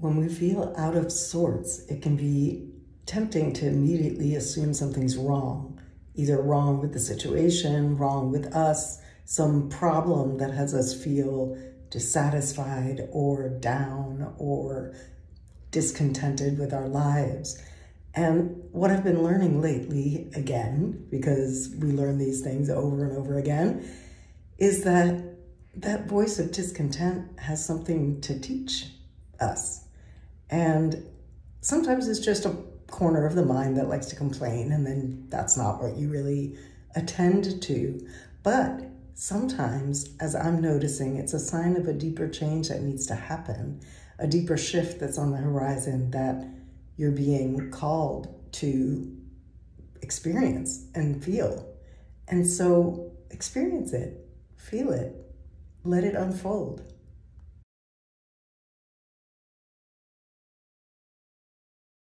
when we feel out of sorts, it can be tempting to immediately assume something's wrong, either wrong with the situation, wrong with us, some problem that has us feel dissatisfied or down or discontented with our lives. And what I've been learning lately, again, because we learn these things over and over again, is that that voice of discontent has something to teach us. And sometimes it's just a corner of the mind that likes to complain, and then that's not what you really attend to. But sometimes, as I'm noticing, it's a sign of a deeper change that needs to happen, a deeper shift that's on the horizon that you're being called to experience and feel. And so experience it, feel it, let it unfold.